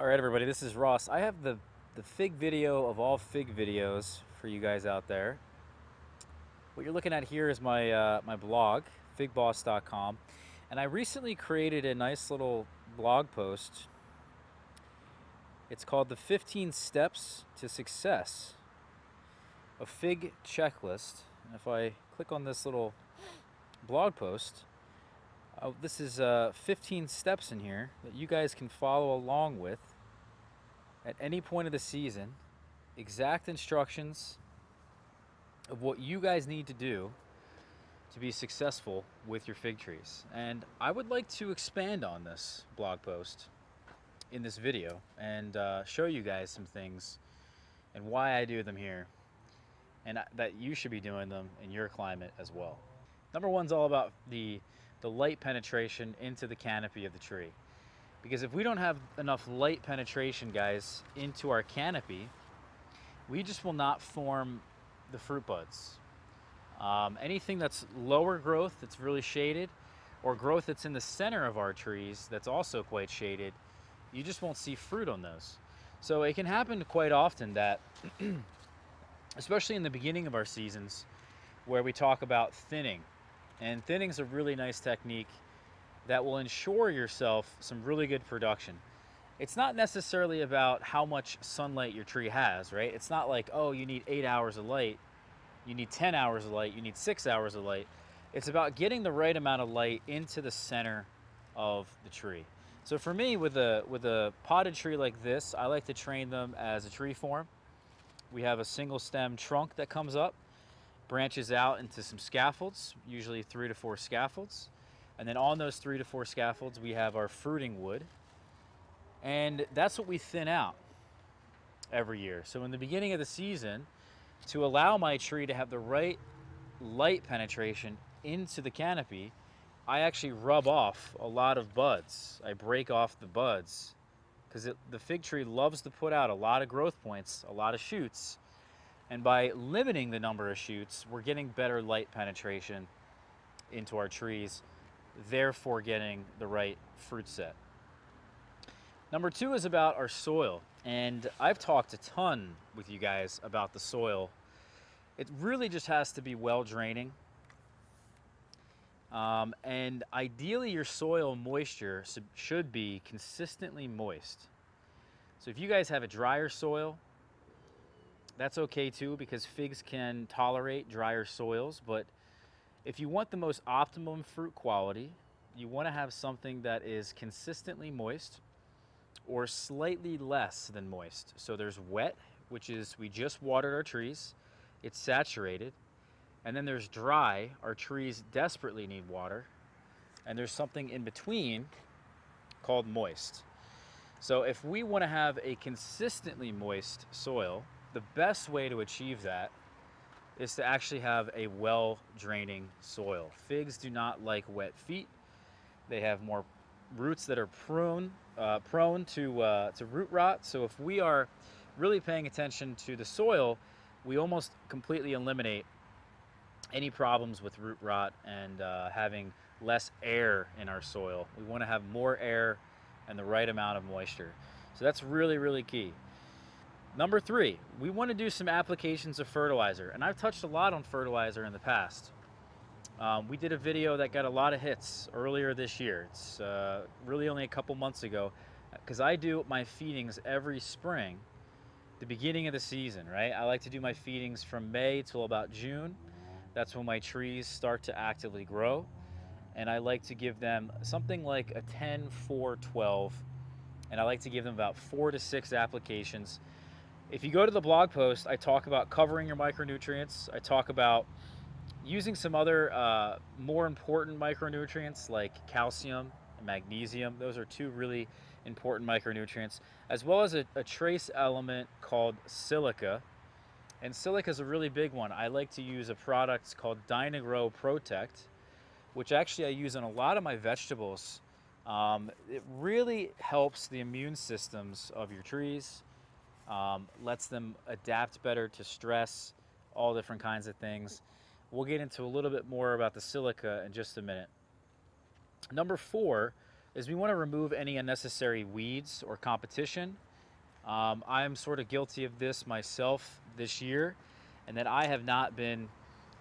All right, everybody, this is Ross. I have the, the fig video of all fig videos for you guys out there. What you're looking at here is my, uh, my blog, figboss.com. And I recently created a nice little blog post. It's called The 15 Steps to Success, a fig checklist. And if I click on this little blog post, uh, this is uh, 15 steps in here that you guys can follow along with at any point of the season. Exact instructions of what you guys need to do to be successful with your fig trees. And I would like to expand on this blog post in this video and uh, show you guys some things and why I do them here and that you should be doing them in your climate as well. Number one's all about the, the light penetration into the canopy of the tree. Because if we don't have enough light penetration, guys, into our canopy, we just will not form the fruit buds. Um, anything that's lower growth, that's really shaded, or growth that's in the center of our trees that's also quite shaded, you just won't see fruit on those. So it can happen quite often that, especially in the beginning of our seasons, where we talk about thinning. And thinning is a really nice technique that will ensure yourself some really good production. It's not necessarily about how much sunlight your tree has, right? It's not like, oh, you need eight hours of light you need 10 hours of light, you need six hours of light. It's about getting the right amount of light into the center of the tree. So for me, with a, with a potted tree like this, I like to train them as a tree form. We have a single stem trunk that comes up, branches out into some scaffolds, usually three to four scaffolds. And then on those three to four scaffolds, we have our fruiting wood. And that's what we thin out every year. So in the beginning of the season, to allow my tree to have the right light penetration into the canopy, I actually rub off a lot of buds. I break off the buds because the fig tree loves to put out a lot of growth points, a lot of shoots. And by limiting the number of shoots, we're getting better light penetration into our trees, therefore getting the right fruit set. Number two is about our soil. And I've talked a ton with you guys about the soil. It really just has to be well draining. Um, and ideally your soil moisture should be consistently moist. So if you guys have a drier soil, that's okay too because figs can tolerate drier soils. But if you want the most optimum fruit quality, you want to have something that is consistently moist or slightly less than moist. So there's wet, which is we just watered our trees, it's saturated. And then there's dry, our trees desperately need water. And there's something in between called moist. So if we want to have a consistently moist soil, the best way to achieve that is to actually have a well draining soil. Figs do not like wet feet. They have more roots that are prone uh, prone to uh, to root rot. So if we are really paying attention to the soil, we almost completely eliminate any problems with root rot and uh, having less air in our soil. We want to have more air and the right amount of moisture. So that's really, really key. Number three, we want to do some applications of fertilizer. And I've touched a lot on fertilizer in the past. Um, we did a video that got a lot of hits earlier this year. It's uh, really only a couple months ago because I do my feedings every spring, the beginning of the season, right? I like to do my feedings from May till about June. That's when my trees start to actively grow. And I like to give them something like a 10, 4, 12. And I like to give them about four to six applications. If you go to the blog post, I talk about covering your micronutrients. I talk about using some other uh, more important micronutrients like calcium and magnesium. Those are two really important micronutrients, as well as a, a trace element called silica. And silica is a really big one. I like to use a product called Dyna-Gro Pro-TeKt, which actually I use on a lot of my vegetables. Um, it really helps the immune systems of your trees, um, lets them adapt better to stress, all different kinds of things. We'll get into a little bit more about the silica in just a minute. Number four, is we want to remove any unnecessary weeds or competition. Um, I'm sort of guilty of this myself this year, and that I have not been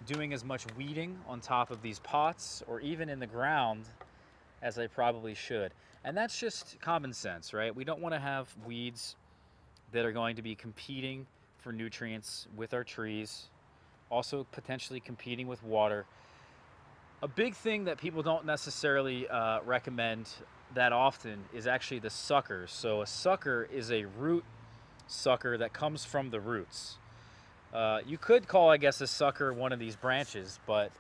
doing as much weeding on top of these pots or even in the ground as I probably should. And that's just common sense, right? We don't want to have weeds that are going to be competing for nutrients with our trees, also potentially competing with water. A big thing that people don't necessarily uh, recommend that often is actually the suckers. So a sucker is a root sucker that comes from the roots. Uh, you could call, I guess, a sucker one of these branches, but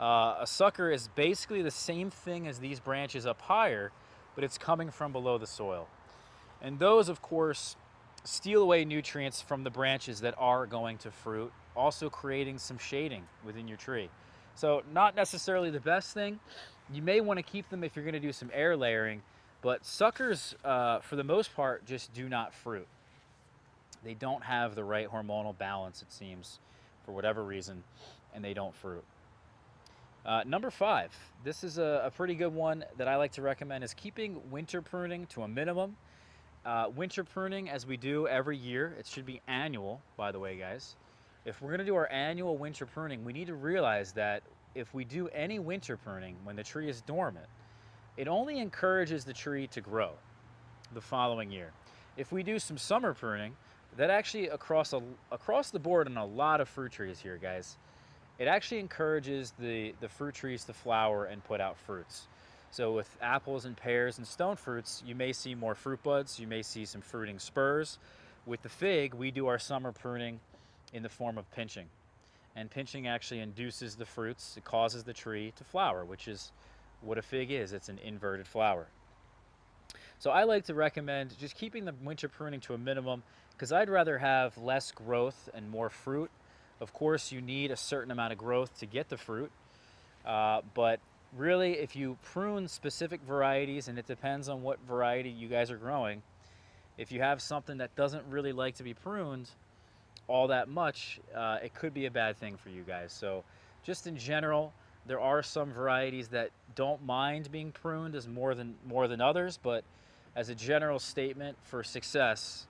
uh, a sucker is basically the same thing as these branches up higher, but it's coming from below the soil. And those, of course, steal away nutrients from the branches that are going to fruit, also creating some shading within your tree. So not necessarily the best thing. You may want to keep them if you're going to do some air layering, but suckers, uh, for the most part, just do not fruit. They don't have the right hormonal balance, it seems, for whatever reason, and they don't fruit. Uh, number five, this is a, a, pretty good one that I like to recommend, is keeping winter pruning to a minimum. Uh, winter pruning, as we do every year, it should be annual, by the way, guys. If we're going to do our annual winter pruning, we need to realize that if we do any winter pruning when the tree is dormant, it only encourages the tree to grow the following year. If we do some summer pruning, that actually across a, across the board on a lot of fruit trees here, guys, it actually encourages the, the fruit trees to flower and put out fruits. So with apples and pears and stone fruits, you may see more fruit buds, you may see some fruiting spurs. With the fig, we do our summer pruning in the form of pinching. And pinching actually induces the fruits, it causes the tree to flower, which is what a fig is. It's an inverted flower. So I like to recommend just keeping the winter pruning to a minimum because I'd rather have less growth and more fruit. Of course, you need a certain amount of growth to get the fruit, uh, but really if you prune specific varieties, and it depends on what variety you guys are growing, if you have something that doesn't really like to be pruned, all that much, uh, it could be a bad thing for you guys. So just in general, there are some varieties that don't mind being pruned as more than more than others, but as a general statement for success,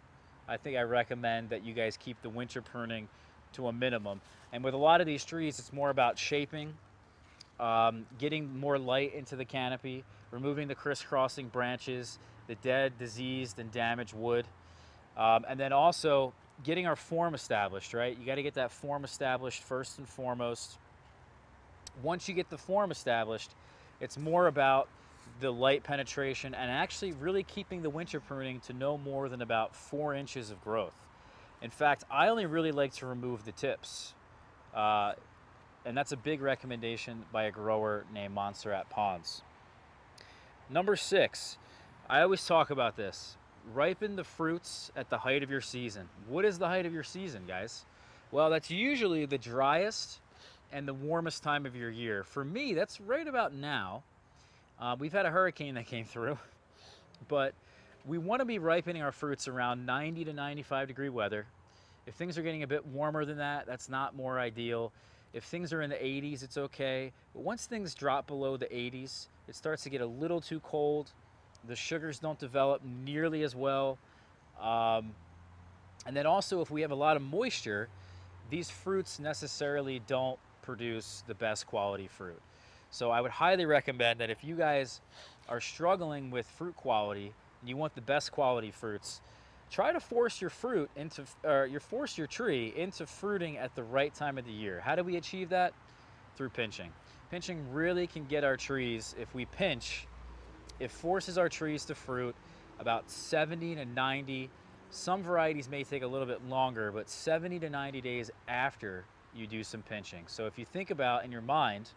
I think I recommend that you guys keep the winter pruning to a minimum. And with a lot of these trees, it's more about shaping, um, getting more light into the canopy, removing the crisscrossing branches, the dead, diseased, and damaged wood. Um, and then also getting our form established, right? You got to get that form established first and foremost. Once you get the form established, it's more about the light penetration and actually really keeping the winter pruning to no more than about four inches of growth. In fact, I only really like to remove the tips. Uh, and that's a big recommendation by a grower named Montserrat Pons. Number six, I always talk about this ripen the fruits at the height of your season. What is the height of your season, guys? Well, that's usually the driest and the warmest time of your year. For me, that's right about now. Uh, we've had a hurricane that came through, but we want to be ripening our fruits around 90 to 95 degree weather. If things are getting a bit warmer than that, that's not more ideal. If things are in the 80s, it's okay. But once things drop below the 80s, it starts to get a little too cold the sugars don't develop nearly as well. Um, and then also, if we have a lot of moisture, these fruits necessarily don't produce the best quality fruit. So I would highly recommend that if you guys are struggling with fruit quality and you want the best quality fruits, try to force your fruit into, or you force your tree into fruiting at the right time of the year. How do we achieve that? Through pinching. Pinching really can get our trees, if we pinch it forces our trees to fruit about 70 to 90. Some varieties may take a little bit longer, but 70 to 90 days after you do some pinching. So if you think about in your mind,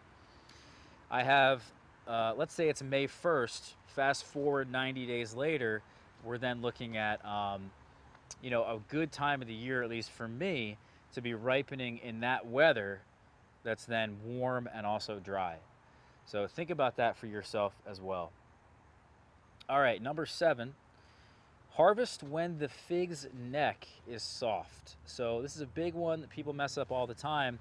I have, uh, let's say it's May 1st, fast forward 90 days later, we're then looking at, um, you know, a good time of the year, at least for me, to be ripening in that weather that's then warm and also dry. So think about that for yourself as well. All right, number seven. Harvest when the fig's neck is soft. So this is a big one that people mess up all the time.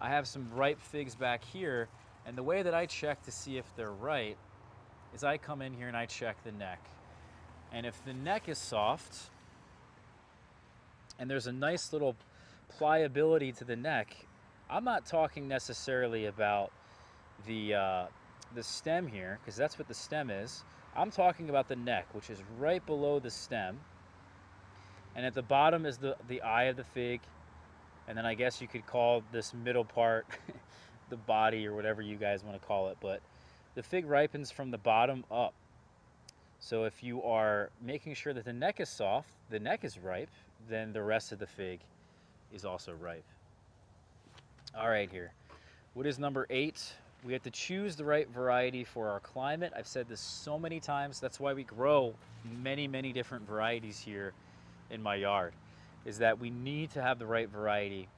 I have some ripe figs back here, and the way that I check to see if they're right is I come in here and I check the neck. And if the neck is soft and there's a nice little pliability to the neck, I'm not talking necessarily about the, uh, the stem here, because that's what the stem is. I'm talking about the neck, which is right below the stem. And at the bottom is the, the eye of the fig. And then I guess you could call this middle part the body or whatever you guys want to call it. But the fig ripens from the bottom up. So if you are making sure that the neck is soft, the neck is ripe, then the rest of the fig is also ripe. All right here. What is number eight? We have to choose the right variety for our climate. I've said this so many times. That's why we grow many, many different varieties here in my yard, is that we need to have the right variety.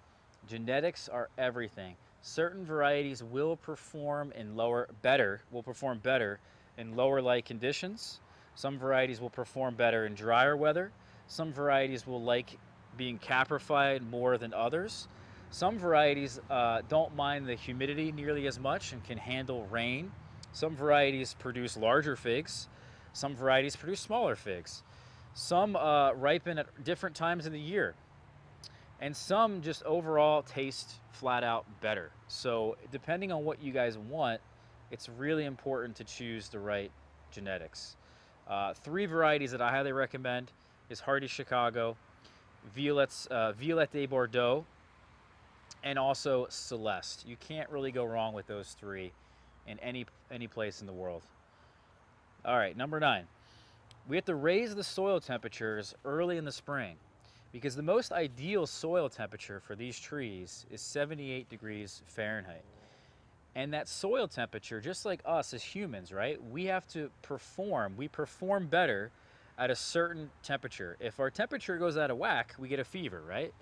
Genetics are everything. Certain varieties will perform in lower, better, will perform better in lower light conditions. Some varieties will perform better in drier weather. Some varieties will like being caprified more than others. Some varieties uh, don't mind the humidity nearly as much and can handle rain. Some varieties produce larger figs. Some varieties produce smaller figs. Some uh, ripen at different times in the year. And some just overall taste flat out better. So depending on what you guys want, it's really important to choose the right genetics. Uh, three varieties that I highly recommend is Hardy Chicago, Violet's, uh, Violette de Bordeaux, and also Celeste. You can't really go wrong with those three in any, any place in the world. All right, number nine. We have to raise the soil temperatures early in the spring because the most ideal soil temperature for these trees is 78 degrees Fahrenheit. And that soil temperature, just like us as humans, right? We have to perform, we perform better at a certain temperature. If our temperature goes out of whack, we get a fever, right?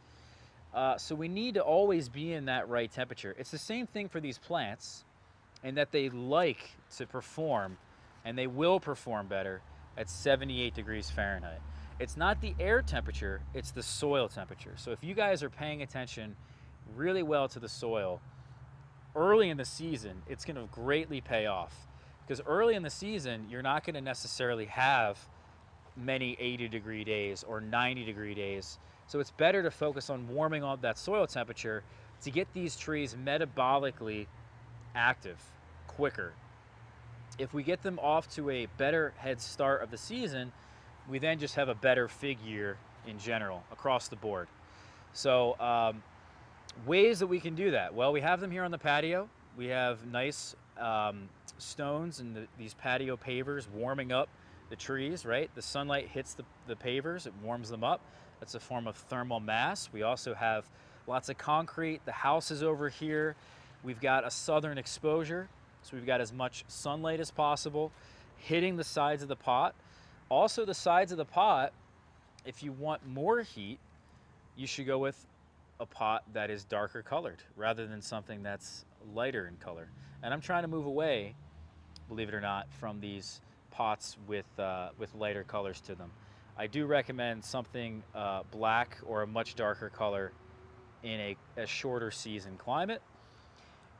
Uh, so we need to always be in that right temperature. It's the same thing for these plants and that they like to perform and they will perform better at 78 degrees Fahrenheit. It's not the air temperature, it's the soil temperature. So if you guys are paying attention really well to the soil early in the season, it's going to greatly pay off. Because early in the season, you're not going to necessarily have many 80 degree days or 90 degree days. So it's better to focus on warming up that soil temperature to get these trees metabolically active quicker. If we get them off to a better head start of the season, we then just have a better fig year in general across the board. So um, ways that we can do that. Well, we have them here on the patio. We have nice um, stones and the, these patio pavers warming up the trees, right? The sunlight hits the, the pavers, it warms them up. That's a form of thermal mass. We also have lots of concrete. The house is over here. We've got a southern exposure, so we've got as much sunlight as possible hitting the sides of the pot. Also the sides of the pot, if you want more heat, you should go with a pot that is darker colored rather than something that's lighter in color. And I'm trying to move away, believe it or not, from these pots with, uh, with lighter colors to them. I do recommend something uh, black or a much darker color in a, a shorter season climate.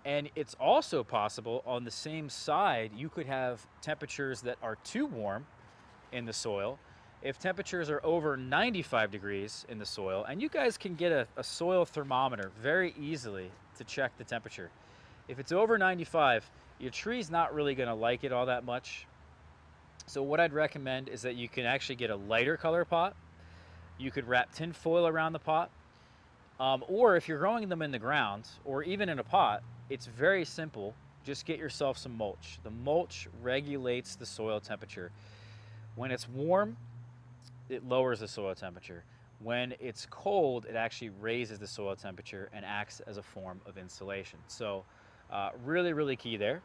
And it's also possible on the same side, you could have temperatures that are too warm in the soil. If temperatures are over 95 degrees in the soil, and you guys can get a, a soil thermometer very easily to check the temperature. If it's over 95, your tree's not really gonna like it all that much so what I'd recommend is that you can actually get a lighter color pot. You could wrap tin foil around the pot. Um, or if you're growing them in the ground or even in a pot, it's very simple. Just get yourself some mulch. The mulch regulates the soil temperature. When it's warm, it lowers the soil temperature. When it's cold, it actually raises the soil temperature and acts as a form of insulation. So uh, really, really key there.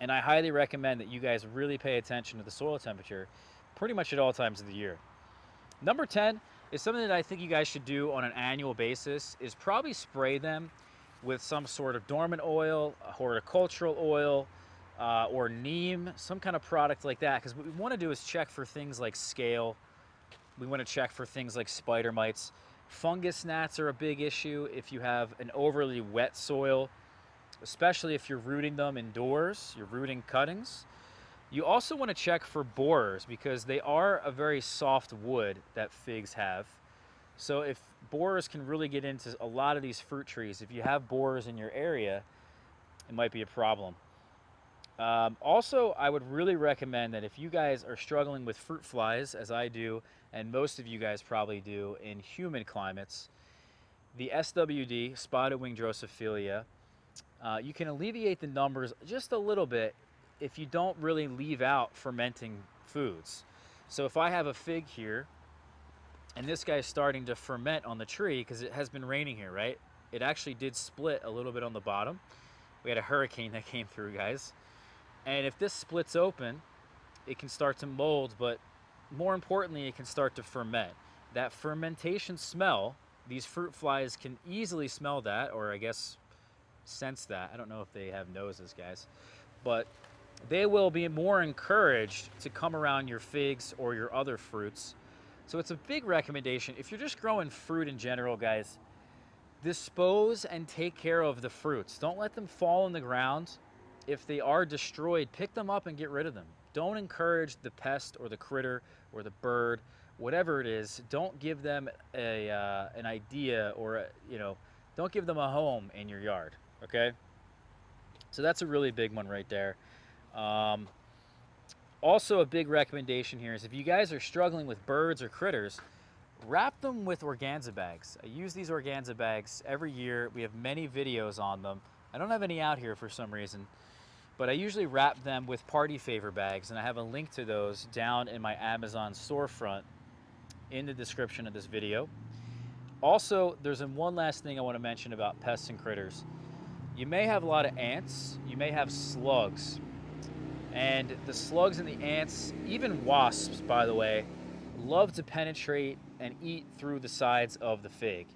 And I highly recommend that you guys really pay attention to the soil temperature pretty much at all times of the year. Number 10 is something that I think you guys should do on an annual basis is probably spray them with some sort of dormant oil, horticultural oil, uh, or neem, some kind of product like that. Because what we want to do is check for things like scale. We want to check for things like spider mites. Fungus gnats are a big issue if you have an overly wet soil especially if you're rooting them indoors, you're rooting cuttings. You also want to check for borers because they are a very soft wood that figs have. So if borers can really get into a lot of these fruit trees, if you have borers in your area, it might be a problem. Um, also, I would really recommend that if you guys are struggling with fruit flies, as I do, and most of you guys probably do in humid climates, the SWD, spotted wing Drosophila, uh, you can alleviate the numbers just a little bit if you don't really leave out fermenting foods. So if I have a fig here, and this guy's starting to ferment on the tree because it has been raining here, right? It actually did split a little bit on the bottom. We had a hurricane that came through, guys. And if this splits open, it can start to mold, but more importantly, it can start to ferment. That fermentation smell, these fruit flies can easily smell that, or I guess sense that. I don't know if they have noses, guys, but they will be more encouraged to come around your figs or your other fruits. So it's a big recommendation. If you're just growing fruit in general, guys, dispose and take care of the fruits. Don't let them fall in the ground if they are destroyed, pick them up and get rid of them. Don't encourage the pest or the critter or the bird, whatever it is. Don't give them a uh, an idea or a, you know, don't give them a home in your yard. Okay. So that's a really big one right there. Um, also, a big recommendation here is if you guys are struggling with birds or critters, wrap them with organza bags. I use these organza bags every year. We have many videos on them. I don't have any out here for some reason. But I usually wrap them with party favor bags, and I have a link to those down in my Amazon storefront in the description of this video. Also, there's one last thing I want to mention about pests and critters. You may have a lot of ants, you may have slugs, and the slugs and the ants, even wasps, by the way, love to penetrate and eat through the sides of the fig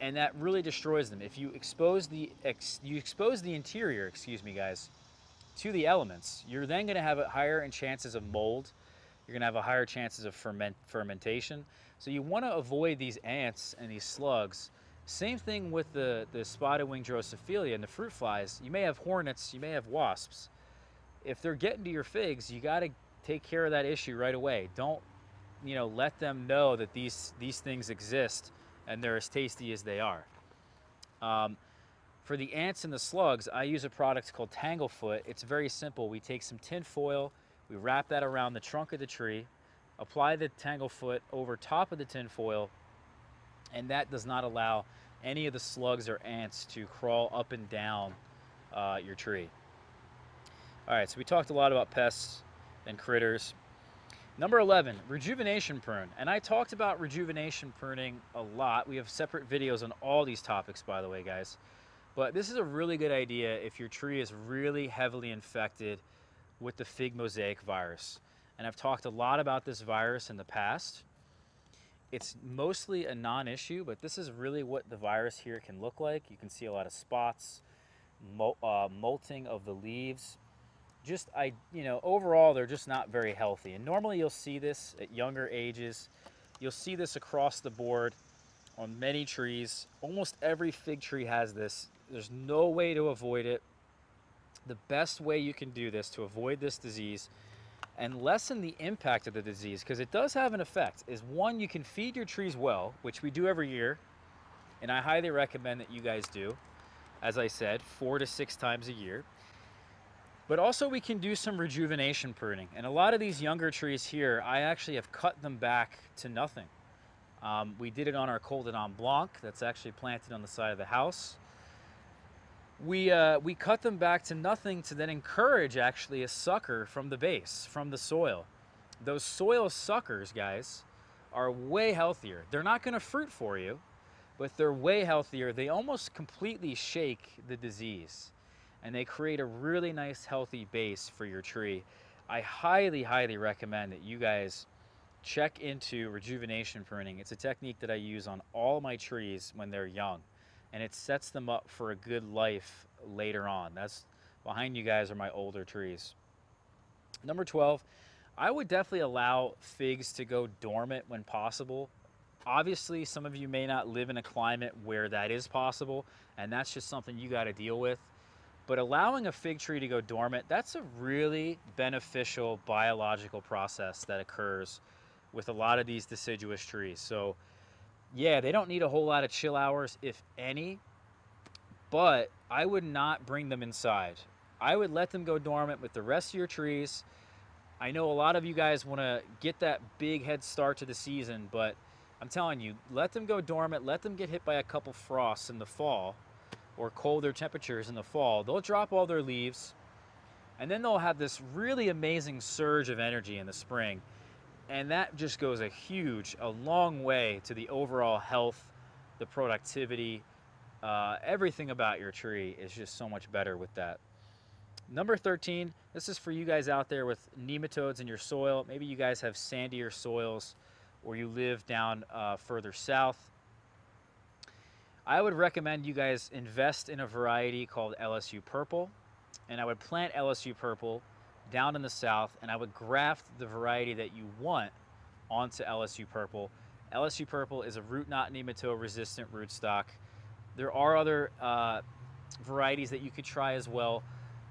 and that really destroys them. If you expose the ex, you expose the interior, excuse me, guys, to the elements, you're then going to have a higher chances of mold. You're going to have a higher chances of ferment, fermentation. So you want to avoid these ants and these slugs. Same thing with the, the spotted wing Drosophila and the fruit flies. You may have hornets, you may have wasps. If they're getting to your figs, you got to take care of that issue right away. Don't, you know, let them know that these, these things exist and they're as tasty as they are. Um, for the ants and the slugs, I use a product called Tanglefoot. It's very simple. We take some tin foil, we wrap that around the trunk of the tree, apply the Tanglefoot over top of the tin foil, and that does not allow any of the slugs or ants to crawl up and down uh, your tree. All right, so we talked a lot about pests and critters. Number 11, rejuvenation prune. And I talked about rejuvenation pruning a lot. We have separate videos on all these topics, by the way, guys. But this is a really good idea if your tree is really heavily infected with the fig mosaic virus. And I've talked a lot about this virus in the past. It's mostly a non-issue, but this is really what the virus here can look like. You can see a lot of spots, mol uh, molting of the leaves. Just, I, you know, overall, they're just not very healthy. And normally you'll see this at younger ages. You'll see this across the board on many trees. Almost every fig tree has this there's no way to avoid it. The best way you can do this to avoid this disease and lessen the impact of the disease, because it does have an effect, is one, you can feed your trees well, which we do every year, and I highly recommend that you guys do, as I said, four to six times a year. But also we can do some rejuvenation pruning. And a lot of these younger trees here, I actually have cut them back to nothing. Um, we did it on our Col de Dame Blanc that's actually planted on the side of the house we, uh, we cut them back to nothing to then encourage actually a sucker from the base, from the soil. Those soil suckers, guys, are way healthier. They're not going to fruit for you, but they're way healthier. They almost completely shake the disease and they create a really nice healthy base for your tree. I highly, highly recommend that you guys check into rejuvenation pruning. It's a technique that I use on all my trees when they're young and it sets them up for a good life later on. That's behind you guys are my older trees. Number 12, I would definitely allow figs to go dormant when possible. Obviously, some of you may not live in a climate where that is possible, and that's just something you got to deal with. But allowing a fig tree to go dormant, that's a really beneficial biological process that occurs with a lot of these deciduous trees. So yeah, they don't need a whole lot of chill hours, if any, but I would not bring them inside. I would let them go dormant with the rest of your trees. I know a lot of you guys want to get that big head start to the season, but I'm telling you, let them go dormant, let them get hit by a couple frosts in the fall or colder temperatures in the fall. They'll drop all their leaves and then they'll have this really amazing surge of energy in the spring. And that just goes a huge, a long way to the overall health, the productivity, uh, everything about your tree is just so much better with that. Number 13, this is for you guys out there with nematodes in your soil. Maybe you guys have sandier soils or you live down uh, further south. I would recommend you guys invest in a variety called LSU Purple. And I would plant LSU Purple down in the south and I would graft the variety that you want onto LSU Purple. LSU Purple is a root knot nematode resistant rootstock. There are other uh, varieties that you could try as well,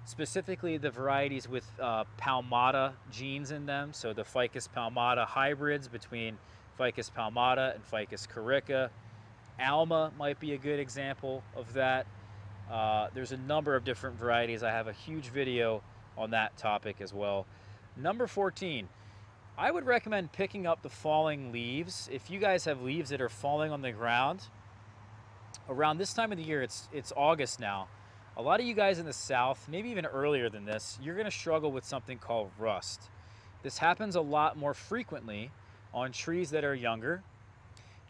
specifically the varieties with uh, palmata genes in them. So the Ficus palmata hybrids between Ficus palmata and Ficus carica. Alma might be a good example of that. Uh, there's a number of different varieties. I have a huge video on that topic as well. Number 14, I would recommend picking up the falling leaves. If you guys have leaves that are falling on the ground, around this time of the year, it's, it's August now, a lot of you guys in the south, maybe even earlier than this, you're gonna struggle with something called rust. This happens a lot more frequently on trees that are younger,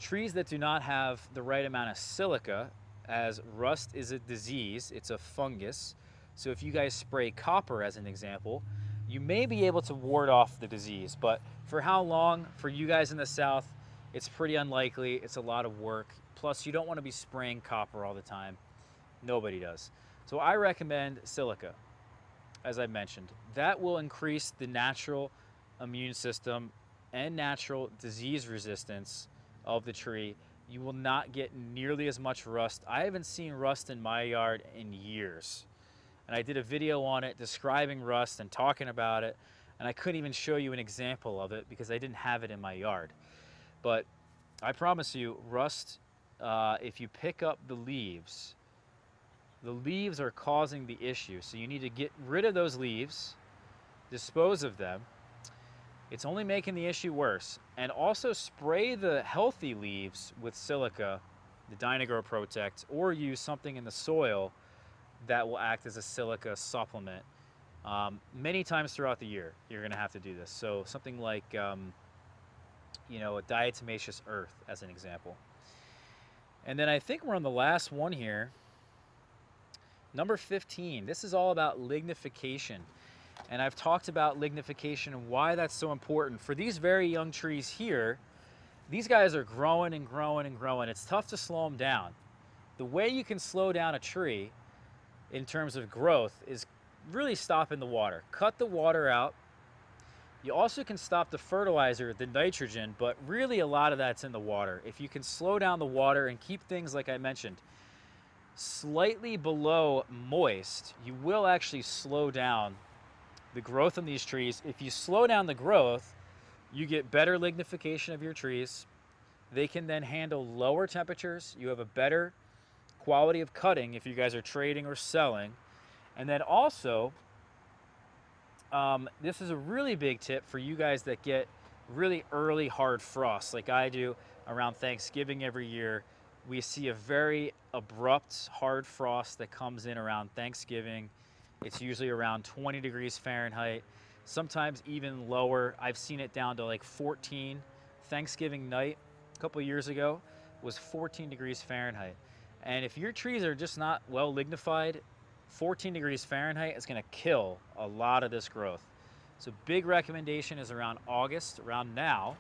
trees that do not have the right amount of silica, as rust is a disease, it's a fungus, so if you guys spray copper as an example, you may be able to ward off the disease, but for how long? For you guys in the South, it's pretty unlikely. It's a lot of work. Plus, you don't want to be spraying copper all the time. Nobody does. So I recommend silica, as I mentioned. That will increase the natural immune system and natural disease resistance of the tree. You will not get nearly as much rust. I haven't seen rust in my yard in years and I did a video on it describing rust and talking about it and I couldn't even show you an example of it because I didn't have it in my yard. But I promise you, rust, uh, if you pick up the leaves, the leaves are causing the issue. So you need to get rid of those leaves, dispose of them. It's only making the issue worse. And also spray the healthy leaves with silica, the Dyna-Gro Pro-TeKt, or use something in the soil that will act as a silica supplement. Um, many times throughout the year, you're going to have to do this. So something like, um, you know, a diatomaceous earth as an example. And then I think we're on the last one here. Number 15, this is all about lignification. And I've talked about lignification and why that's so important. For these very young trees here, these guys are growing and growing and growing. It's tough to slow them down. The way you can slow down a tree in terms of growth is really stopping the water. Cut the water out. You also can stop the fertilizer, the nitrogen, but really a lot of that's in the water. If you can slow down the water and keep things, like I mentioned, slightly below moist, you will actually slow down the growth in these trees. If you slow down the growth, you get better lignification of your trees. They can then handle lower temperatures. You have a better quality of cutting if you guys are trading or selling. And then also, um, this is a really big tip for you guys that get really early hard frosts like I do around Thanksgiving every year. We see a very abrupt hard frost that comes in around Thanksgiving. It's usually around 20 degrees Fahrenheit, sometimes even lower. I've seen it down to like 14. Thanksgiving night a couple years ago was 14 degrees Fahrenheit. And if your trees are just not well lignified, 14 degrees Fahrenheit is going to kill a lot of this growth. So big recommendation is around August, around now,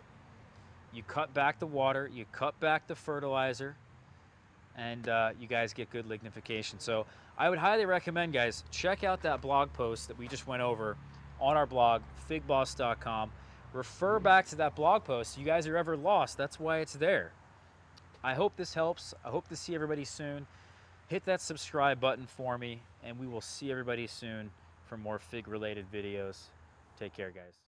you cut back the water, you cut back the fertilizer, and uh, you guys get good lignification. So I would highly recommend, guys, check out that blog post that we just went over on our blog, figboss.com. Refer back to that blog post. You guys are ever lost, that's why it's there. I hope this helps. I hope to see everybody soon. hit that subscribe button for me, and we will see everybody soon for more fig related videos. Take care, guys.